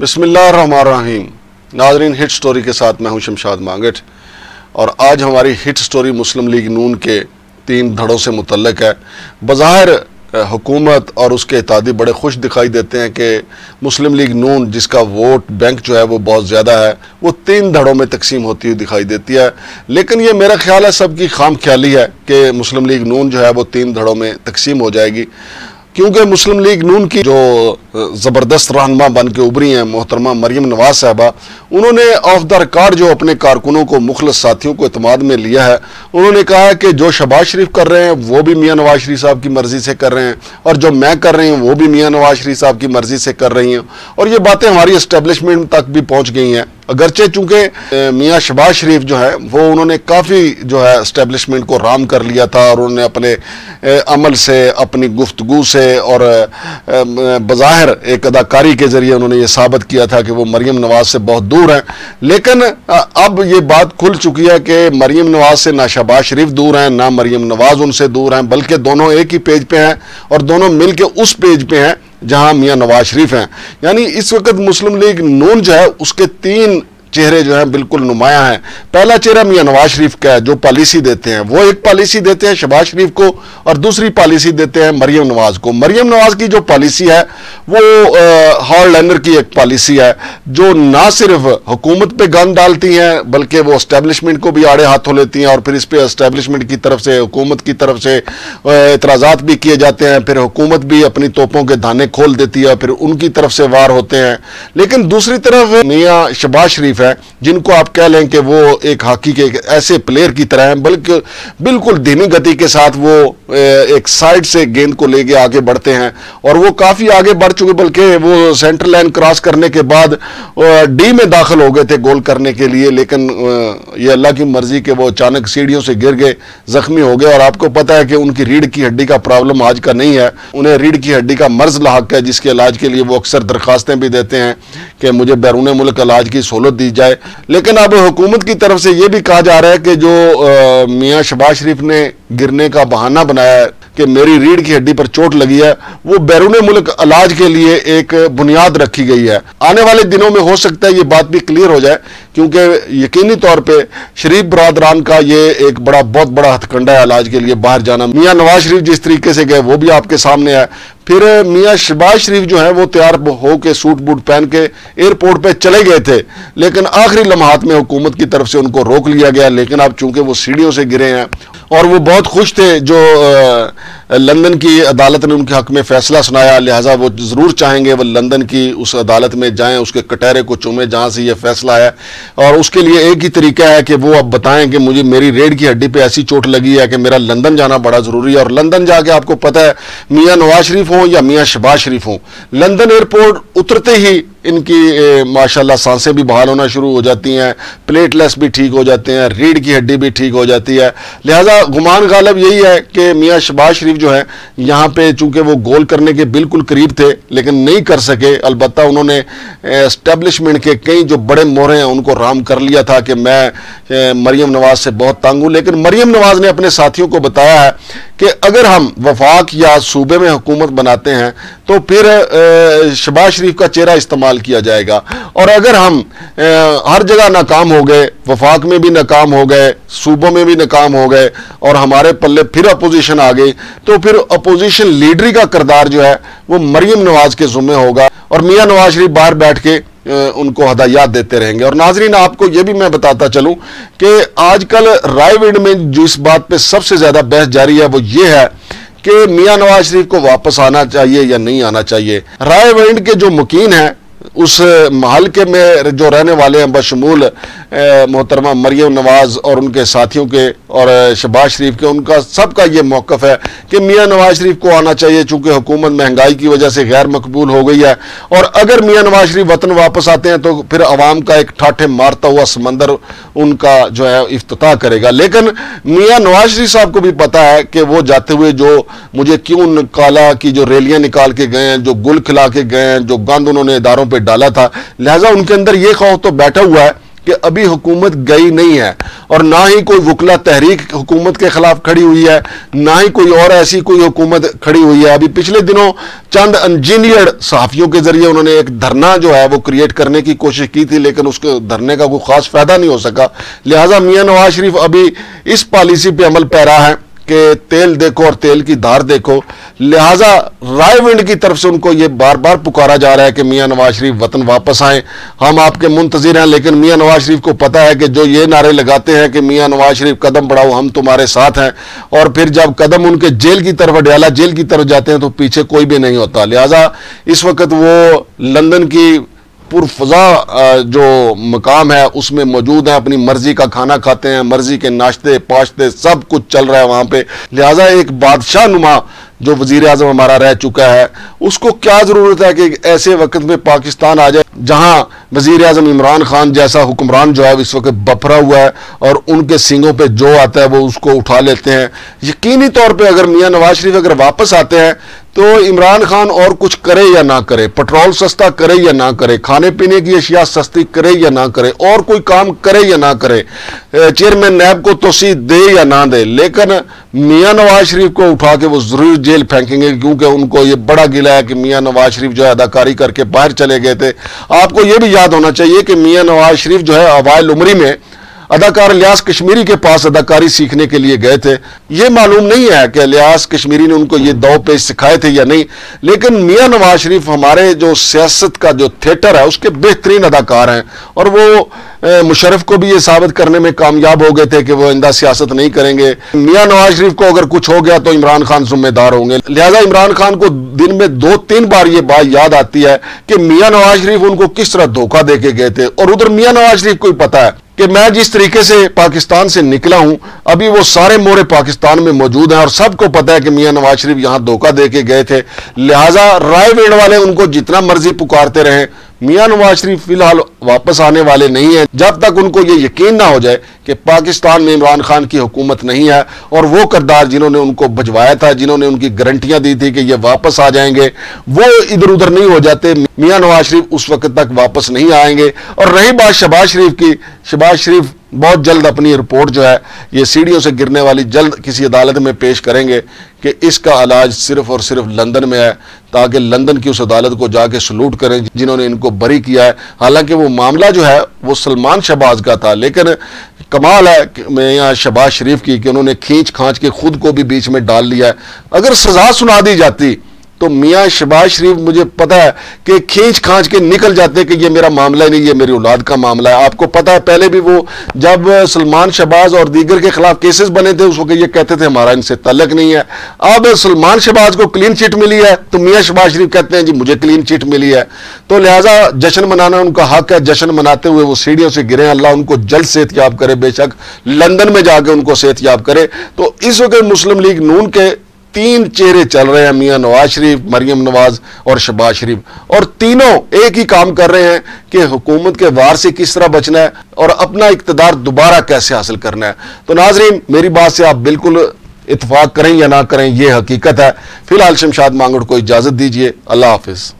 بسم اللہ الرحمن الرحیم۔ ناظرین، ہٹ سٹوری کے ساتھ میں ہوں شمشاد مانگٹ۔ اور آج ہماری ہٹ سٹوری مسلم لیگ نون کے تین دھڑوں سے متعلق ہے۔ بظاہر حکومت اور اس کے اتحادی بڑے خوش دکھائی دیتے ہیں کہ مسلم لیگ نون، جس کا ووٹ بینک جو ہے وہ بہت زیادہ ہے، وہ تین دھڑوں میں تقسیم ہوتی ہوئی دکھائی دیتی ہے۔ لیکن یہ میرا خیال ہے، سب کی خام خیالی ہے کہ مسلم لیگ نون جو ہے وہ تین دھڑوں میں تقسیم ہو جائے گی۔ کیونکہ مسلم لیگ نون کی جو زبردست رہنما بن کے ابری ہیں، محترمہ مریم نواز صاحبہ، انہوں نے آف دا ریکارڈ جو اپنے کارکنوں کو، مخلص ساتھیوں کو اعتماد میں لیا ہے، انہوں نے کہا ہے کہ جو شباز شریف کر رہے ہیں، وہ بھی میاں نواز شریف صاحب کی مرضی سے کر رہے ہیں، اور جو میں کر رہی ہوں، وہ بھی میاں نواز شریف صاحب کی مرضی سے کر رہی ہیں اور یہ باتیں ہماری اسٹیبلشمنٹ تک بھی پہنچ گئی ہیں۔ اگرچہ چونکہ میاں شباز شریف جو ہے، وہ انہوں نے کافی جو ہے اسٹیبلشمنٹ کو رام کر لیا تھا اور انہوں نے اپنے عمل سے، اپنی گفتگو سے اور بظاہر ایک اداکاری کے ذریعے انہوں نے یہ ثابت کیا تھا کہ وہ مریم نواز سے بہت دور ہیں۔ لیکن اب یہ بات کھل چکی ہے کہ مریم نواز سے نہ شباز شریف دور ہیں، نہ مریم نواز ان سے دور ہیں، بلکہ دونوں ایک ہی پیج پہ ہیں اور دونوں مل کے اس پیج پہ ہیں۔ جہاں میاں نواز شریف ہیں۔ یعنی اس وقت مسلم لیگ نون جو ہے، اس کے تین چہرے جو ہیں بالکل نمایاں ہیں۔ پہلا چہرہ میاں نواز شریف کا ہے، جو پالیسی دیتے ہیں۔ وہ ایک پالیسی دیتے ہیں شباز شریف کو اور دوسری پالیسی دیتے ہیں مریم نواز کو۔ مریم نواز کی جو پالیسی ہے، وہ ہال لینر کی ایک پالیسی ہے، جو نہ صرف حکومت پہ گن ڈالتی ہیں، بلکہ وہ اسٹیبلشمنٹ کو بھی آڑے ہاتھوں لیتی ہیں اور پھر اس پہ اسٹیبلشمنٹ کی طرف سے، حکومت کی طرف سے اعتراضات بھی کیے جاتے ہیں۔ پھر حکومت بھی اپنی توپوں کے دھانے کھول دیتی ہے پھر ان کی طرف سے وار ہوتے ہیں۔ لیکن دوسری طرف میاں شباز شریف ہے جن کو آپ کہہ لیں کہ وہ ایک ہاکی کے ایسے پلیئر کی طرح ہیں، بلکہ بالکل دھیمی گتی کے ساتھ وہ ایک سائڈ سے گیند کو لے کے آگے بڑھتے ہیں۔ اور وہ کافی آگے بڑھ چکے، بلکہ وہ سینٹر لائن کراس کرنے کے بعد ڈی میں داخل ہو گئے تھے گول کرنے کے لیے، لیکن یہ اللہ کی مرضی کہ وہ اچانک سیڑھیوں سے گر گئے، زخمی ہو گئے۔ اور آپ کو پتا ہے کہ ان کی ریڑھ کی ہڈی کا پرابلم آج کا نہیں ہے۔ انہیں ریڑھ کی ہڈی کا مرض لاحق ہے، جس کے علاج کے لیے وہ اکثر درخواستیں بھی دیتے ہیں کہ مجھے بیرون ملک علاج کی سہولت دی جائے۔ لیکن اب حکومت کی طرف سے یہ بھی کہا جا رہا ہے کہ جو میاں شباز شریف نے گرنے کا بہانہ بنایا ہے کہ میری ریڑھ کی ہڈی پر چوٹ لگی ہے، وہ بیرون ملک علاج کے لیے ایک بنیاد رکھی گئی ہے۔ آنے والے دنوں میں ہو سکتا ہے یہ بات بھی کلیئر ہو جائے، کیونکہ یقینی طور پہ شریف برادران کا یہ ایک بڑا، بہت بڑا ہتھ کنڈا ہے علاج کے لیے باہر جانا۔ میاں نواز شریف جس طریقے سے گئے، وہ بھی آپ کے سامنے ہے۔ پھر میاں شباز شریف جو ہے وہ تیار ہو کے سوٹ بوٹ پہن کے ایئرپورٹ پہ چلے گئے تھے۔ لیکن آخری لمحات میں حکومت کی طرف سے ان کو روک لیا گیا۔ لیکن اب چونکہ وہ سیڑھیوں سے گرے ہیں اور وہ بہت خوش تھے، جو لندن کی عدالت نے ان کے حق میں فیصلہ سنایا۔ لہٰذا وہ ضرور چاہیں گے وہ لندن کی اس عدالت میں جائیں، اس کے کٹہرے کو چومیں جہاں سے یہ فیصلہ ہے اور اس کے لیے ایک ہی طریقہ ہے کہ وہ اب بتائیں کہ مجھے میری ریڑھ کی ہڈی پہ ایسی چوٹ لگی ہے کہ میرا لندن جانا بڑا ضروری ہے۔ اور لندن جا کے آپ کو پتہ ہے، میاں نواز شریف ہوں یا میاں شباز شریف ہوں۔ لندن ایئرپورٹ اترتے ہی ان کی ماشاءاللہ سانسیں بھی بحال ہونا شروع ہو جاتی ہیں پلیٹ لیس بھی ٹھیک ہو جاتے ہیں، ریڑھ کی ہڈی بھی ٹھیک ہو جاتی ہے۔ لہٰذا گمان غالب یہی ہے کہ میاں شباز شریف جو ہے یہاں پہ چونکہ وہ گول کرنے کے بالکل قریب تھے، لیکن نہیں کر سکے۔ البتہ انہوں نے اسٹیبلشمنٹ کے کئی جو بڑے مورے ہیں، ان کو رام کر لیا تھا کہ میں مریم نواز سے بہت تانگ ہوں۔ لیکن مریم نواز نے اپنے ساتھیوں کو بتایا ہے کہ اگر ہم وفاق یا صوبے میں حکومت بناتے ہیں تو پھر شباز شریف کا چہرہ استعمال کیا جائے گا۔ اور اگر ہم ہر جگہ ناکام ہو گئے، وفاق میں بھی ناکام ہو گئے، صوبوں میں بھی ناکام ہو گئے، اور ہمارے پلے پھر اپوزیشن آ گئی تو پھر اپوزیشن لیڈری کا کردار جو ہے، وہ مریم نواز کے ذمہ ہوگا۔ اور میاں نواز شریف باہر بیٹھ کے ان کو ہدایات دیتے رہیں گے۔ اور ناظرین، آپ کو یہ بھی میں بتاتا چلوں کہ آج کل رائے ونڈ میں جو اس بات پہ سب سے زیادہ بحث جاری ہے، وہ یہ ہے کہ میاں نواز شریف کو واپس آنا چاہیے یا نہیں آنا چاہیے۔ رائے ونڈ کے جو مکین ہیں، اس محلقے میں جو رہنے والے ہیں، بشمول محترمہ مریم نواز اور ان کے ساتھیوں کے اور شباز شریف کے، ان کا سب کا یہ موقف ہے کہ میاں نواز شریف کو آنا چاہیے چونکہ حکومت مہنگائی کی وجہ سے غیر مقبول ہو گئی ہے۔ اور اگر میاں نواز شریف وطن واپس آتے ہیں تو پھر عوام کا ایک ٹھاٹھے مارتا ہوا سمندر ان کا جو ہے افتتاح کرے گا۔ لیکن میاں نواز شریف صاحب کو بھی پتا ہے کہ وہ جاتے ہوئے جو مجھے کیوں کالا کی جو ریلیاں نکال کے گئے ہیں، جو گل کھلا کے گئے ہیں، جو گند انہوں نے اداروں پہ ڈالا تھا، لہٰذا ان کے اندر یہ خوف تو بیٹھا ہوا ہے۔ کہ ابھی حکومت گئی نہیں ہے اور نہ ہی کوئی وکلا تحریک حکومت کے خلاف کھڑی ہوئی ہے، نہ ہی کوئی اور ایسی کوئی حکومت کھڑی ہوئی ہے۔ ابھی پچھلے دنوں چند انجینئر صحافیوں کے ذریعے انہوں نے ایک دھرنا جو ہے وہ کریٹ کرنے کی کوشش کی تھی، لیکن اس کے دھرنے کا کوئی خاص فائدہ نہیں ہو سکا۔ لہٰذا میاں نواز شریف ابھی اس پالیسی پہ عمل پیرا ہے۔ کہ تیل دیکھو اور تیل کی دھار دیکھو، لہٰذا رائے ونڈ کی طرف سے ان کو یہ بار بار پکارا جا رہا ہے کہ میاں نواز شریف وطن واپس آئیں۔ ہم آپ کے منتظر ہیں، لیکن میاں نواز شریف کو پتا ہے کہ جو یہ نعرے لگاتے ہیں کہ میاں نواز شریف قدم بڑھاؤ، ہم تمہارے ساتھ ہیں۔ اور پھر جب قدم ان کے جیل کی طرف ڈیالہ جیل کی طرف جاتے ہیں تو پیچھے کوئی بھی نہیں ہوتا۔ لہٰذا اس وقت وہ لندن کی پرفضا جو مقام ہے، اس میں موجود ہیں، اپنی مرضی کا کھانا کھاتے ہیں، مرضی کے ناشتے، پاشتے، سب کچھ چل رہا ہے وہاں پہ۔ لہٰذا ایک بادشاہ نما جو وزیر اعظم ہمارا رہ چکا ہے، اس کو کیا ضرورت ہے کہ ایسے وقت میں پاکستان آ جائے، جہاں وزیر اعظم عمران خان جیسا حکمران جو ہے، اس وقت بپرا ہوا ہے اور ان کے سنگوں پہ جو آتا ہے، وہ اس کو اٹھا لیتے ہیں۔ یقینی طور پہ اگر میاں نواز شریف اگر واپس آتے ہیں تو عمران خان اور کچھ کرے یا نہ کرے، پٹرول سستا کرے یا نہ کرے، کھانے پینے کی اشیاء سستی کرے یا نہ کرے، اور کوئی کام کرے یا نہ کرے چیئرمین نیب کو توسیع دے یا نہ دے، لیکن میاں نواز شریف کو اٹھا کے وہ ضرور جیل پھینکیں گے، کیونکہ ان کو یہ بڑا گلا ہے کہ میاں نواز شریف جو ہے اداکاری کر کے باہر چلے گئے تھے۔ آپ کو یہ بھی یاد ہونا چاہیے کہ میاں نواز شریف جو ہے اوائل عمری میں اداکار الیاس کشمیری کے پاس اداکاری سیکھنے کے لیے گئے تھے۔ یہ معلوم نہیں ہے کہ الیاس کشمیری نے ان کو یہ دو پیش سکھائے تھے یا نہیں، لیکن میاں نواز شریف ہمارے جو سیاست کا جو تھیٹر ہے، اس کے بہترین اداکار ہیں۔ اور وہ مشرف کو بھی یہ ثابت کرنے میں کامیاب ہو گئے تھے کہ وہ اندہ سیاست نہیں کریں گے۔ میاں نواز شریف کو اگر کچھ ہو گیا تو عمران خان ذمہ دار ہوں گے۔ لہٰذا عمران خان کو دن میں دو تین بار یہ بات یاد آتی ہے کہ میاں نواز شریف ان کو کس طرح دھوکہ دے کے گئے تھے۔ اور ادھر میاں نواز شریف کو ہی پتا ہے۔ کہ میں جس طریقے سے پاکستان سے نکلا ہوں، ابھی وہ سارے مورے پاکستان میں موجود ہیں اور سب کو پتا ہے کہ میاں نواز شریف یہاں دھوکہ دے کے گئے تھے۔ لہٰذا رائے ویڑ والے ان کو جتنا مرضی پکارتے رہیں میاں نواز شریف فی الحال واپس آنے والے نہیں ہیں۔ جب تک ان کو یہ یقین نہ ہو جائے کہ پاکستان میں عمران خان کی حکومت نہیں ہے اور وہ کردار جنہوں نے ان کو بھجوایا تھا، جنہوں نے ان کی گارنٹیاں دی تھی کہ یہ واپس آ جائیں گے، وہ ادھر ادھر نہیں ہو جاتے۔ میاں نواز شریف اس وقت تک واپس نہیں آئیں گے۔ اور رہی بات شباز شریف کی، شباز شریف بہت جلد اپنی رپورٹ جو ہے یہ سیڑھیوں سے گرنے والی جلد کسی عدالت میں پیش کریں گے کہ اس کا علاج صرف اور صرف لندن میں ہے تاکہ لندن کی اس عدالت کو جا کے سلوٹ کریں جنہوں نے ان کو بری کیا ہے۔ حالانکہ وہ معاملہ جو ہے وہ سلمان شہباز کا تھا، لیکن کمال ہے میں یہاں شہباز شریف کی کہ انہوں نے کھینچ کھانچ کے خود کو بھی بیچ میں ڈال لیا ہے۔ اگر سزا سنا دی جاتی تو میاں شباز شریف، مجھے پتا ہے کہ کھینچ کھانچ کے نکل جاتے کہ یہ میرا معاملہ نہیں، یہ میری اولاد کا معاملہ ہے۔ آپ کو پتا ہے، پہلے بھی وہ جب سلمان شباز اور دیگر کے خلاف کیسز بنے تھے، اس وقت یہ کہتے تھے ہمارا ان سے تعلق نہیں ہے۔ اب سلمان شباز کو کلین چٹ ملی ہے تو میاں شباز شریف کہتے ہیں جی مجھے کلین چٹ ملی ہے۔ تو لہٰذا جشن منانا ان کا حق ہے۔ جشن مناتے ہوئے وہ سیڑھیوں سے گرے اللہ ان کو جلد صحت یاب کرے، بے شک لندن میں جا کے ان کو صحت یاب کرے۔ تو اس وقت مسلم لیگ نون کے تین چہرے چل رہے ہیں، میاں نواز شریف، مریم نواز اور شباز شریف۔ اور تینوں ایک ہی کام کر رہے ہیں کہ حکومت کے وار سے کس طرح بچنا ہے اور اپنا اقتدار دوبارہ کیسے حاصل کرنا ہے۔ تو ناظرین، میری بات سے آپ بالکل اتفاق کریں یا نہ کریں، یہ حقیقت ہے۔ فی الحال شمشاد مانگڑ کو اجازت دیجیے اللہ حافظ۔